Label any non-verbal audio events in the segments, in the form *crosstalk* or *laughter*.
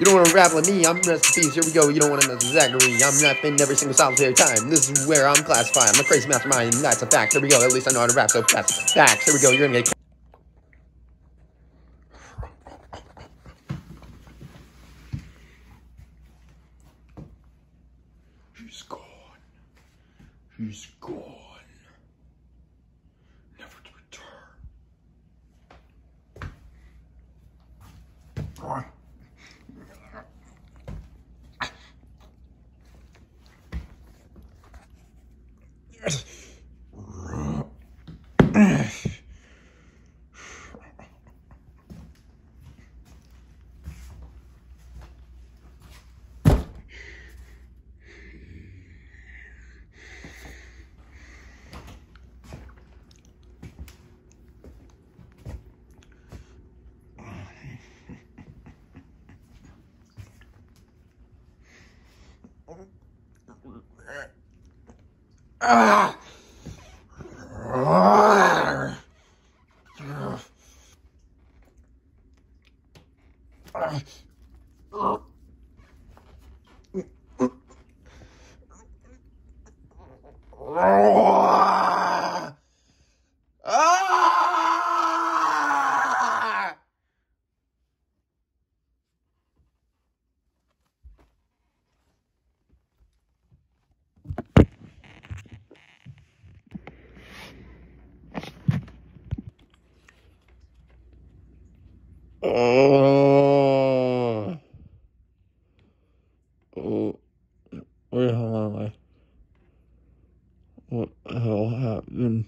You don't want to rap like me, I'm recipes. Here we go. You don't want to mess with Zachary. I'm rapping every single solitary time. This is where I'm classified. I'm a crazy mastermind, that's a fact. Here we go. At least I know how to rap, so that's facts. Here we go. You're gonna get. He's gone. He's gone. Never to return. Ah! Ah! Ah! Ah! Oh. Oh. Where am I? What the hell happened?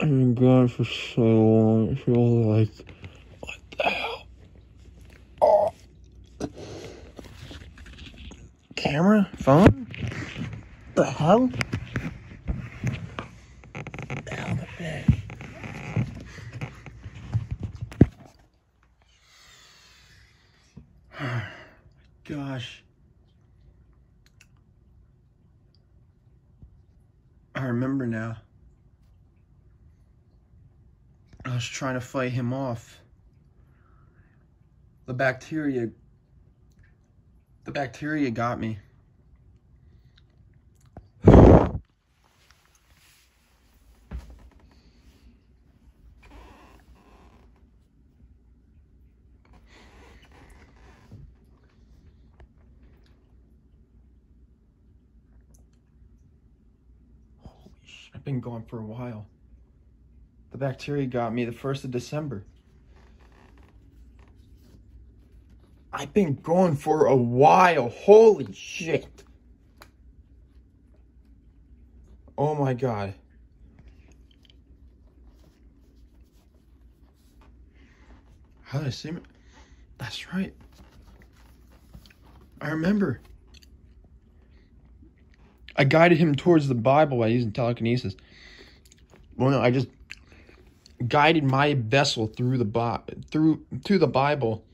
I've been gone for so long. It feels like. What the hell? Oh. Camera? Phone? The hell? Down the bed. Gosh. I remember now. I was trying to fight him off. The bacteria. The bacteria got me. I've been gone for a while. The bacteria got me the 1st of December. I've been gone for a while. Holy shit. Oh my god. How did I see him? That's right. I remember. I guided him towards the Bible by using telekinesis. Well, no, I just guided my vessel through the through to the Bible,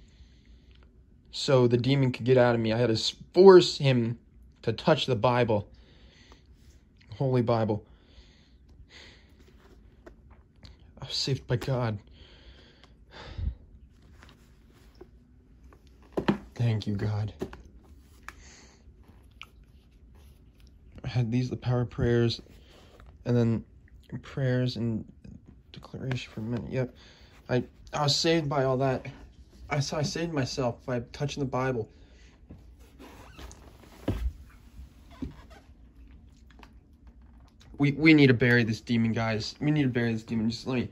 so the demon could get out of me. I had to force him to touch the Bible, Holy Bible. I was saved by God. Thank you, God. I had these the power prayers, and then prayers and declaration for a minute. Yep, I I was saved by all that. I saw I saved myself by touching the Bible. We we need to bury this demon, guys. We need to bury this demon. Just let me.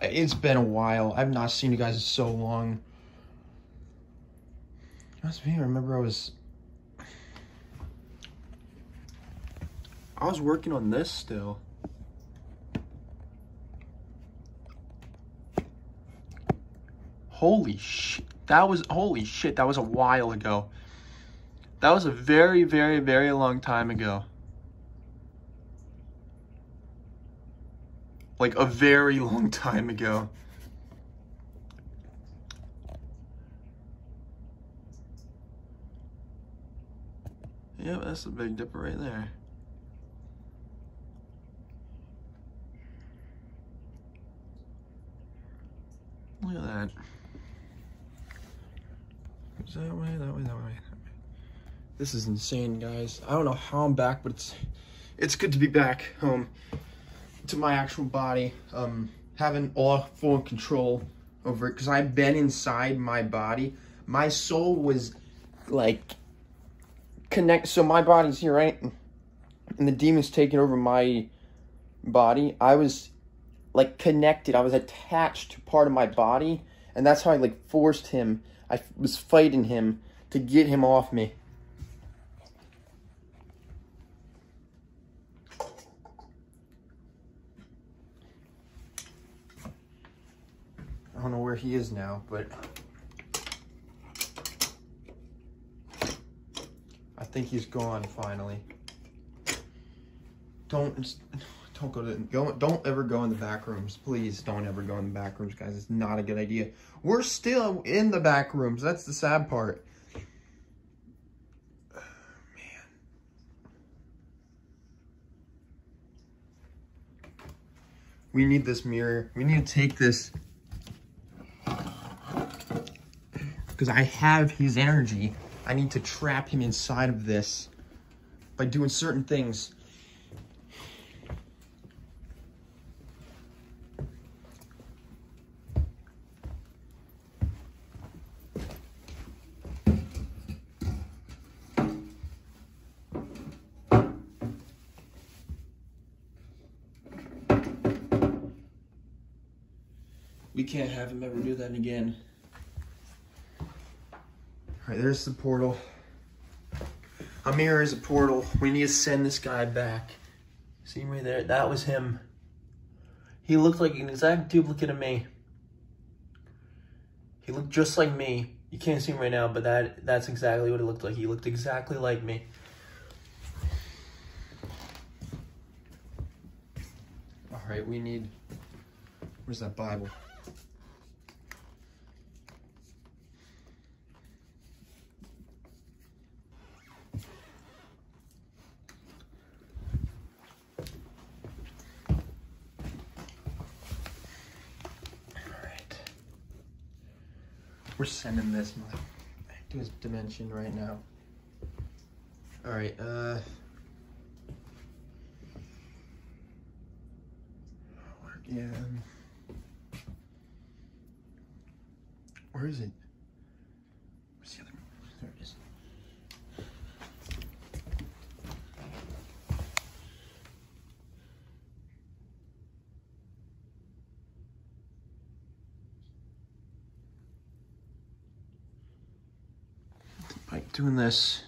It's been a while. I've not seen you guys in so long. That's me. I remember I was. I was working on this still. Holy shit. That was, holy shit, that was a while ago. That was a very, very, very long time ago. Like a very *laughs* long time ago. Yep, that's a big dipper right there. Look at that. Is that way, that way, that way, that way. This is insane, guys. I don't know how I'm back, but it's it's good to be back home to my actual body. Um, having all full control over it because I've been inside my body. My soul was like connect. So my body's here, right? And the demon's taking over my body. I was like connected. I was attached to part of my body, and that's how I like forced him. I was fighting him to get him off me. I don't know where he is now, but I think he's gone finally. Don't don't go to go don't ever go in the back rooms. Please don't ever go in the back rooms, guys. It's not a good idea. We're still in the back rooms. That's the sad part. man. *sighs* We need this mirror. We need to take this because I have his energy. I need to trap him inside of this by doing certain things. Can't have him ever do that again. All right, there's the portal. A mirror is a portal. We need to send this guy back. See me there? That was him. He looked like an exact duplicate of me. He looked just like me. You can't see him right now, but that that's exactly what it looked like. He looked exactly like me. All right, we need... Where's that Bible? We're sending this to his dimension right now. All right, uh. Yeah. Um, where is it? Where's the other? There it is. by doing this,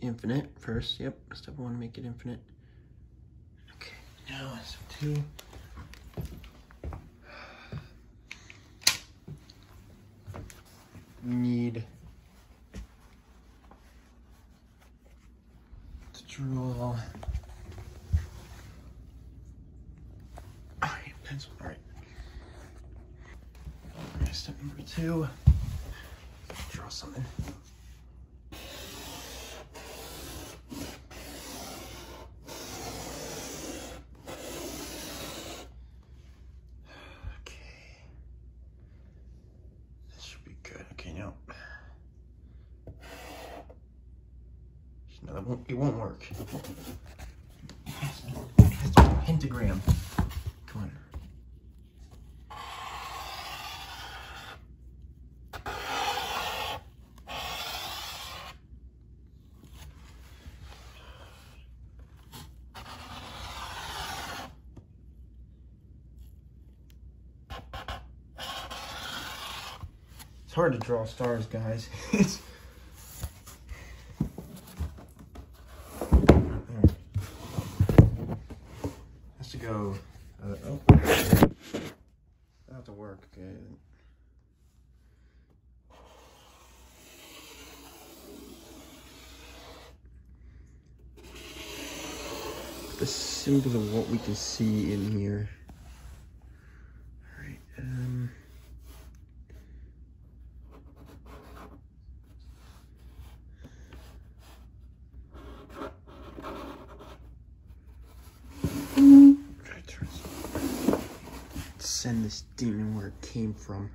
infinite first. Yep, step one, make it infinite. Okay, now step two. Need to draw. Pencil. All right. Step number two draw something. Okay. This should be good. Okay, now. No, that won't, it won't work. It it pentagram. Come on. It's hard to draw stars, guys. *laughs* it's has to go. Uh, oh, that have to work. Okay. The symbols of what we can see in here. All right. Um. Try to turn Send this demon where it came from.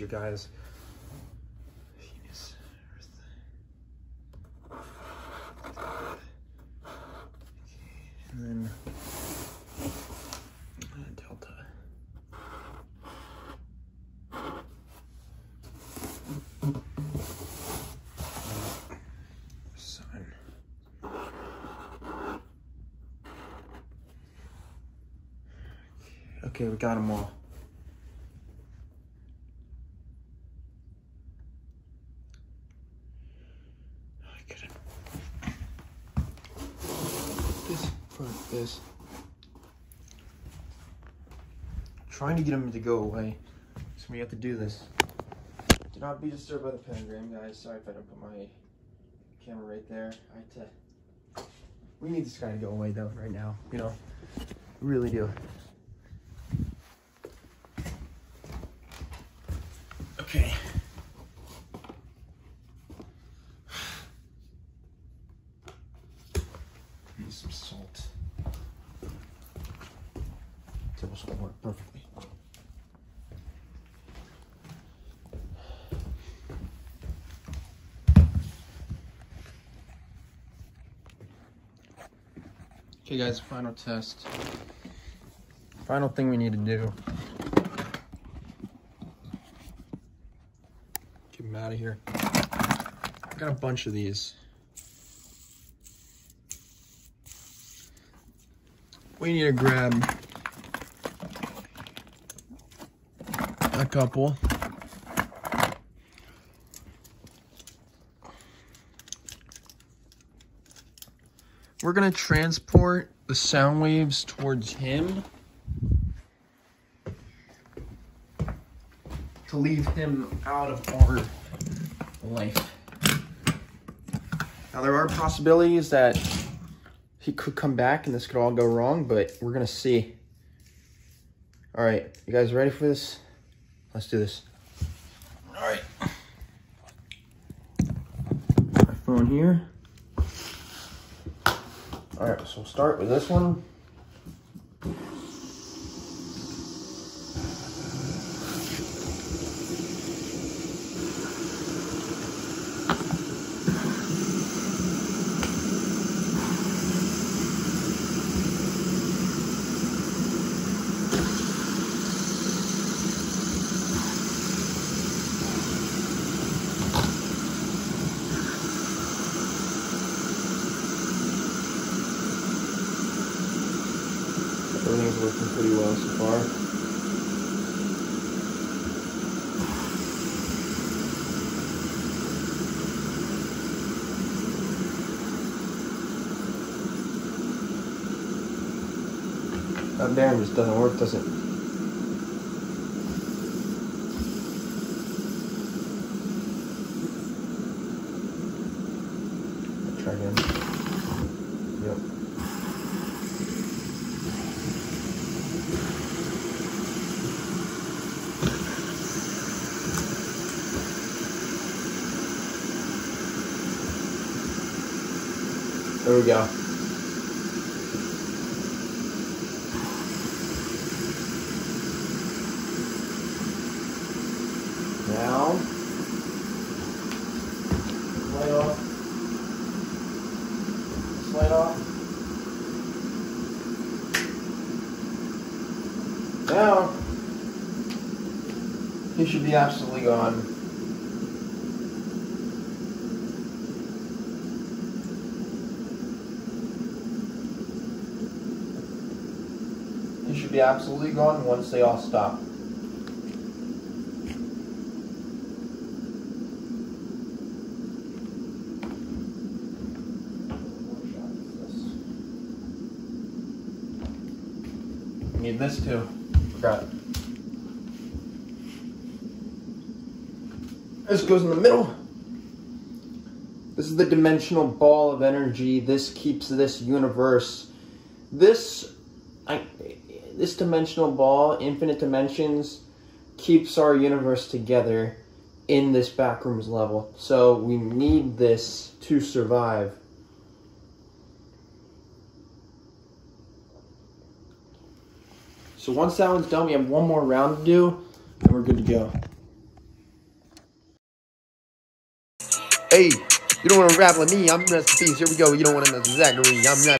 You guys. Uh, Delta. Sun. Okay, we got them all. I couldn't. This part, this. Trying to get them to go away. So we have to do this. Do not be disturbed by the pentagram, guys. Sorry if I don't put my camera right there. I had to. We need this guy to go away though, right now. You know, we really do. Okay guys, final test. Final thing we need to do. Get them out of here. I got a bunch of these. We need to grab a couple. We're gonna transport the sound waves towards him to leave him out of our life. Now there are possibilities that he could come back and this could all go wrong, but we're gonna see. All right, you guys ready for this? Let's do this. All right. My phone here. All right, so we'll start with this one. Everything's working pretty well so far. That damn just doesn't work, does it? Try again. Yep. There we go. Now, light off. Light off. Now, he should be absolutely gone. He should be absolutely gone once they all stop. Need this too. Forgot. This goes in the middle. This is the dimensional ball of energy. This keeps this universe. This, I, this dimensional ball, infinite dimensions, keeps our universe together in this backrooms level. So we need this to survive. So once that one's done, we have one more round to do, and we're good to go. Hey, you don't want to rap like me. I'm in peace. Here we go. You don't want to mess with Zachary. I'm rap.